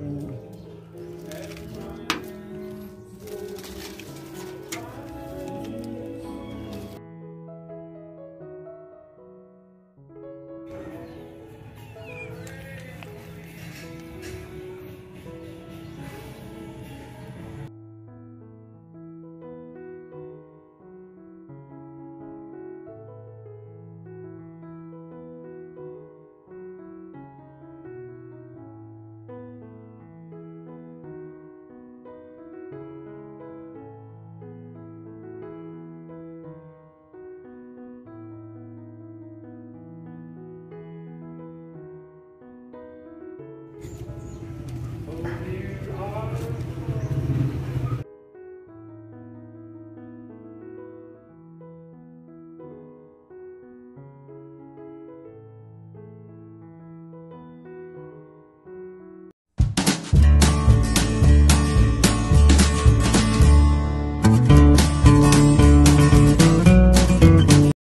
嗯。